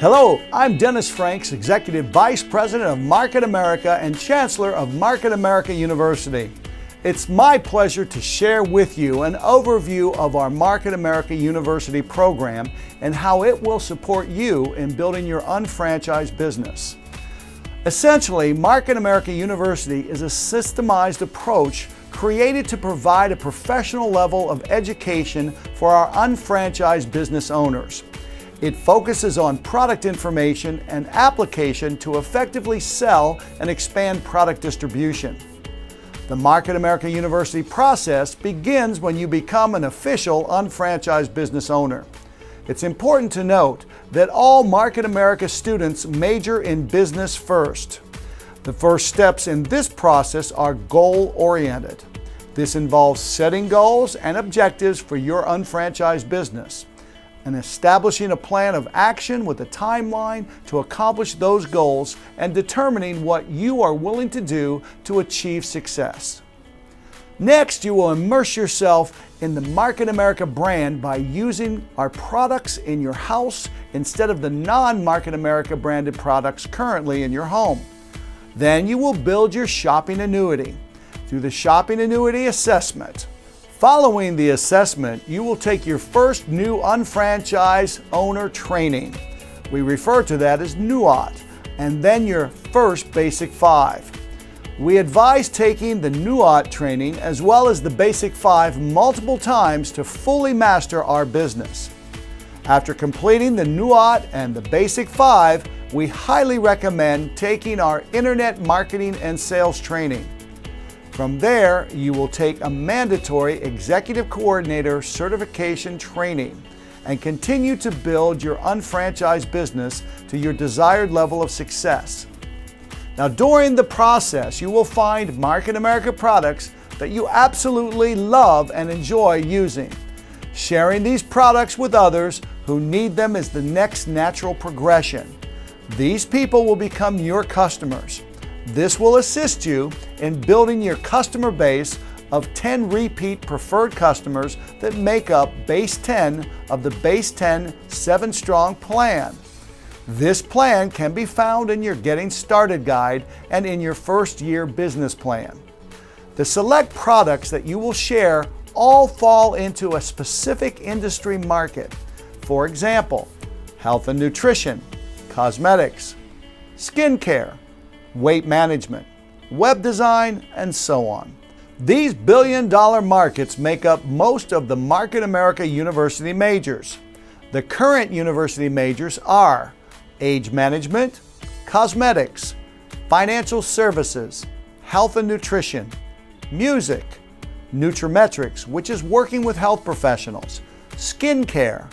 Hello, I'm Dennis Franks, Executive Vice President of Market America and Chancellor of Market America University. It's my pleasure to share with you an overview of our Market America University program and how it will support you in building your UnFranchise business. Essentially, Market America University is a systemized approach created to provide a professional level of education for our UnFranchise business owners. It focuses on product information and application to effectively sell and expand product distribution. The Market America University process begins when you become an official UnFranchise business owner. It's important to note that all Market America students major in business first. The first steps in this process are goal oriented. This involves setting goals and objectives for your UnFranchise business and establishing a plan of action with a timeline to accomplish those goals and determining what you are willing to do to achieve success. Next, you will immerse yourself in the Market America brand by using our products in your house instead of the non Market America branded products currently in your home. Then you will build your shopping annuity through the shopping annuity assessment. Following the assessment, you will take your first new UnFranchise owner training. We refer to that as NUOT, and then your first Basic 5. We advise taking the NUOT training as well as the Basic 5 multiple times to fully master our business. After completing the NUOT and the Basic 5, we highly recommend taking our Internet Marketing and Sales training. From there, you will take a mandatory Executive Coordinator certification training and continue to build your UnFranchise business to your desired level of success. Now, during the process, you will find Market America products that you absolutely love and enjoy using. Sharing these products with others who need them is the next natural progression. These people will become your customers. This will assist you in building your customer base of 10 repeat preferred customers that make up base 10 of the base 10 7 strong plan. This plan can be found in your Getting Started guide and in your first year business plan. The select products that you will share all fall into a specific industry market. For example, health and nutrition, cosmetics, skincare, weight management, web design, and so on. These billion dollar markets make up most of the Market America University majors. The current university majors are age management, cosmetics, financial services, health and nutrition, music, Nutrametrix, which is working with health professionals, skincare,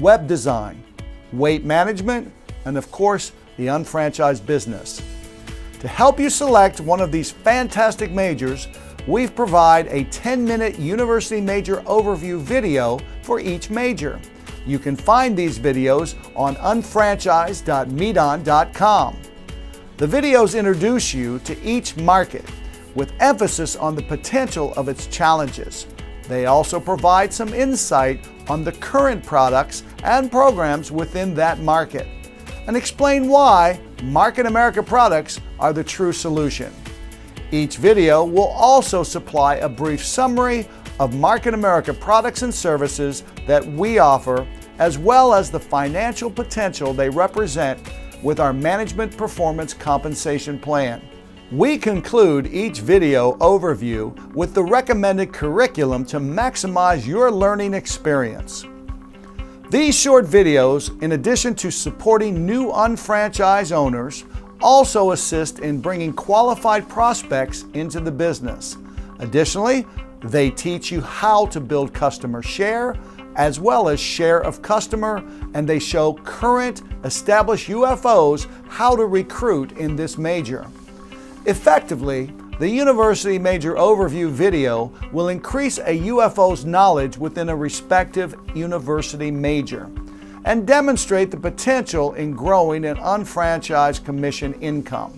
web design, weight management, and of course, the UnFranchise business. To help you select one of these fantastic majors, we provide a 10-minute university major overview video for each major. You can find these videos on unfranchise.meeton.com. The videos introduce you to each market with emphasis on the potential of its challenges. They also provide some insight on the current products and programs within that market and explain why Market America products are the true solution. Each video will also supply a brief summary of Market America products and services that we offer, as well as the financial potential they represent with our Management Performance Compensation Plan. We conclude each video overview with the recommended curriculum to maximize your learning experience. These short videos, in addition to supporting new UnFranchise owners, also assist in bringing qualified prospects into the business. Additionally, they teach you how to build customer share as well as share of customer, and they show current established UFOs how to recruit in this major. Effectively, the University Major Overview video will increase a UFO's knowledge within a respective university major and demonstrate the potential in growing an UnFranchise commission income.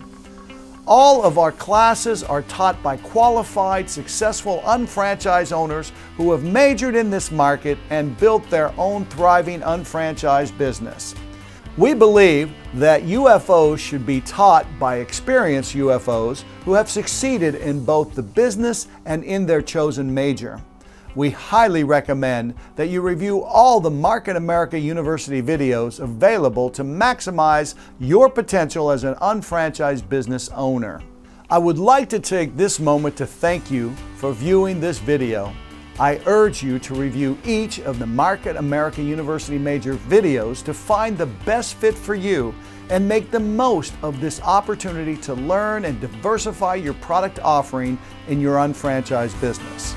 All of our classes are taught by qualified, successful UnFranchise owners who have majored in this market and built their own thriving UnFranchise business. We believe that UFOs should be taught by experienced UFOs who have succeeded in both the business and in their chosen major. We highly recommend that you review all the Market America University videos available to maximize your potential as an UnFranchise business owner. I would like to take this moment to thank you for viewing this video. I urge you to review each of the Market America University major videos to find the best fit for you and make the most of this opportunity to learn and diversify your product offering in your UnFranchise business.